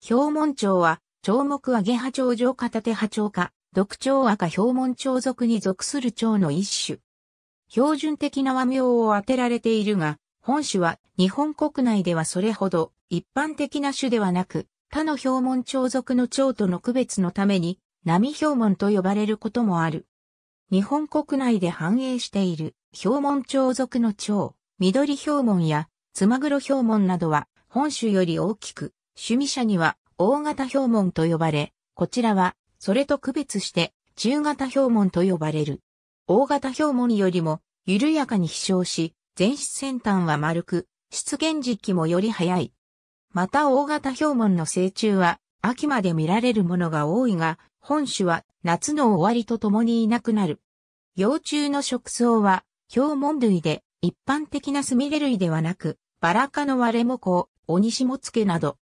氷門蝶は、蝶目アゲハ蝶状片手波蝶か、毒蝶赤氷門蝶属に属する蝶の一種。標準的な和名を当てられているが、本種は日本国内ではそれほど一般的な種ではなく、他の氷門蝶属の蝶との区別のために、波氷門と呼ばれることもある。日本国内で繁栄している氷門蝶属の蝶、緑氷門やつまぐろ氷門などは本種より大きく、趣味者には大型氷門と呼ばれ、こちらはそれと区別して中型氷門と呼ばれる。大型氷門よりも緩やかに飛翔し、前室先端は丸く、出現時期もより早い。また大型氷門の成虫は秋まで見られるものが多いが、本種は夏の終わりとともにいなくなる。幼虫の食草は氷門類で一般的なスミレ類ではなく、バラ科の割れもこう、オニシモツケなど。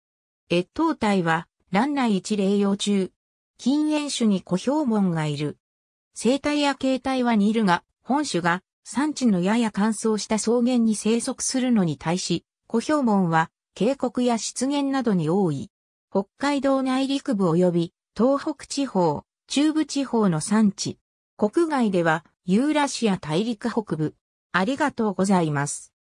越冬体は卵内一例幼虫。禁煙種に小氷門がいる。生態や形態は似るが、本種が産地のやや乾燥した草原に生息するのに対し、小氷門は渓谷や湿原などに多い。北海道内陸部及び東北地方、中部地方の産地。国外ではユーラシア大陸北部。ありがとうございます。